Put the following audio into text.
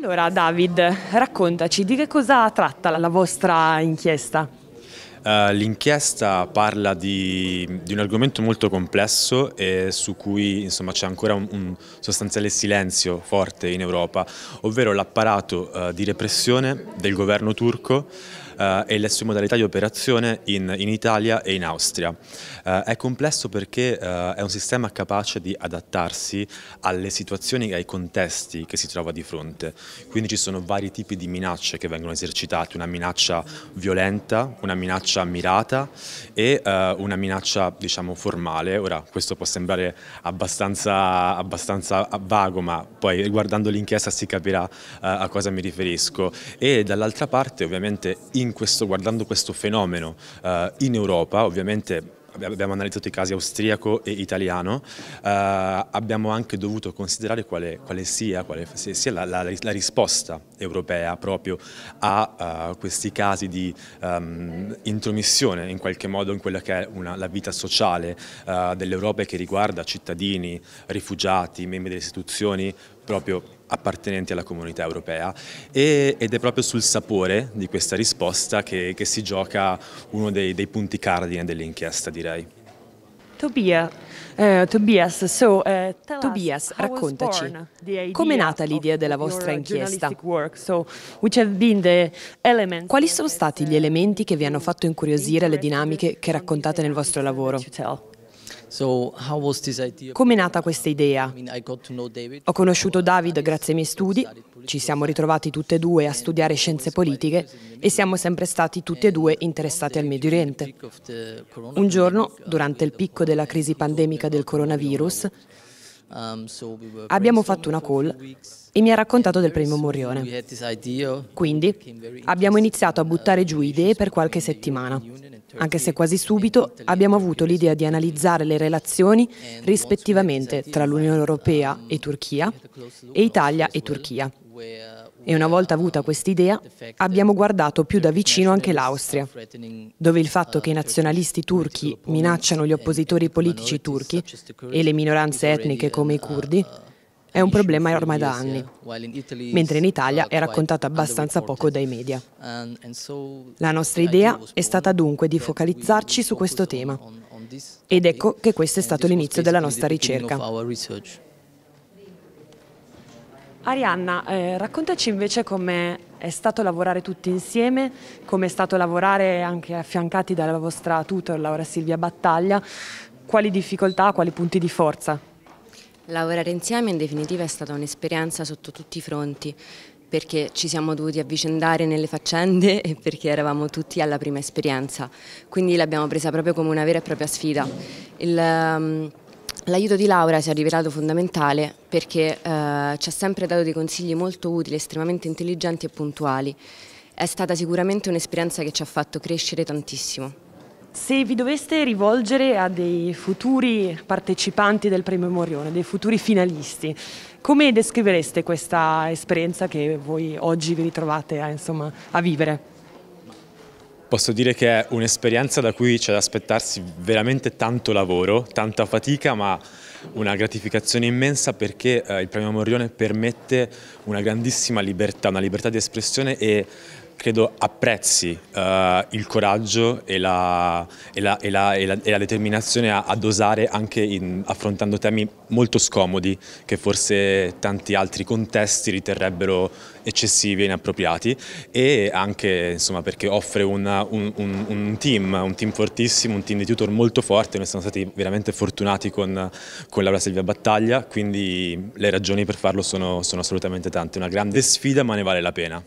Allora David, raccontaci di che cosa tratta la vostra inchiesta? Uh, L'inchiesta parla di, di, un argomento molto complesso e su cui c'è ancora un, un, sostanziale silenzio forte in Europa, ovvero l'apparato uh, di repressione del governo turco uh, e le sue modalità di operazione in, in Italia e in Austria. è complesso perché è un sistema capace di adattarsi alle situazioni e ai contesti che si trova di fronte. Quindi ci sono vari tipi di minacce che vengono esercitate, una minaccia violenta, una minaccia mirata e uh, una minaccia diciamo formale. Ora questo può sembrare abbastanza, abbastanza vago ma poi guardando l'inchiesta si capirà uh, a cosa mi riferisco. E dall'altra parte ovviamente questo, guardando questo fenomeno uh, in Europa ovviamente abbiamo analizzato i casi austriaco e italiano, eh, abbiamo anche dovuto considerare quale, quale sia, quale sia la, la, la, risposta europea proprio a uh, questi casi di um, intromissione in qualche modo in quella che è una, la vita sociale uh, dell'Europa che riguarda cittadini, rifugiati, membri delle istituzioni, proprio appartenenti alla comunità europea e, ed è proprio sul sapore di questa risposta che, che si gioca uno dei, dei punti cardine dell'inchiesta direi. Tobia, uh, Tobias, so, uh, Tobias, raccontaci, come è nata l'idea della vostra inchiesta? Quali sono stati gli elementi che vi hanno fatto incuriosire le dinamiche che raccontate nel vostro lavoro? Come è nata questa idea? Ho conosciuto David grazie ai miei studi, ci siamo ritrovati tutti e due a studiare scienze politiche e siamo sempre stati tutti e due interessati al Medio Oriente. Un giorno, durante il picco della crisi pandemica del coronavirus, abbiamo fatto una call e mi ha raccontato del primo Morione. Quindi abbiamo iniziato a buttare giù idee per qualche settimana, anche se quasi subito abbiamo avuto l'idea di analizzare le relazioni rispettivamente tra l'Unione Europea e Turchia e Italia e Turchia. E una volta avuta quest'idea, abbiamo guardato più da vicino anche l'Austria, dove il fatto che i nazionalisti turchi minacciano gli oppositori politici turchi e le minoranze etniche come i curdi è un problema ormai da anni, mentre in Italia è raccontato abbastanza poco dai media. La nostra idea è stata dunque di focalizzarci su questo tema ed ecco che questo è stato l'inizio della nostra ricerca. Arianna, eh, raccontaci invece come è stato lavorare tutti insieme, come è stato lavorare anche affiancati dalla vostra tutor Laura Silvia Battaglia, quali difficoltà, quali punti di forza? Lavorare insieme in definitiva è stata un'esperienza sotto tutti i fronti, perché ci siamo dovuti avvicendare nelle faccende e perché eravamo tutti alla prima esperienza, quindi l'abbiamo presa proprio come una vera e propria sfida. Il, um, L'aiuto di Laura si è rivelato fondamentale perché eh, ci ha sempre dato dei consigli molto utili, estremamente intelligenti e puntuali. È stata sicuramente un'esperienza che ci ha fatto crescere tantissimo. Se vi doveste rivolgere a dei futuri partecipanti del premio Morione, dei futuri finalisti, come descrivereste questa esperienza che voi oggi vi ritrovate a, insomma, a vivere? Posso dire che è un'esperienza da cui c'è da aspettarsi veramente tanto lavoro, tanta fatica, ma una gratificazione immensa perché eh, il premio Morione permette una grandissima libertà, una libertà di espressione e credo apprezzi uh, il coraggio e la, e la, e la, e la determinazione a, a dosare anche in, affrontando temi molto scomodi che forse tanti altri contesti riterrebbero eccessivi e inappropriati e anche insomma, perché offre una, un, un, un, team, un team fortissimo, un team di tutor molto forte, noi siamo stati veramente fortunati con, con Laura Silvia Battaglia, quindi le ragioni per farlo sono, sono assolutamente tante, una grande sfida ma ne vale la pena.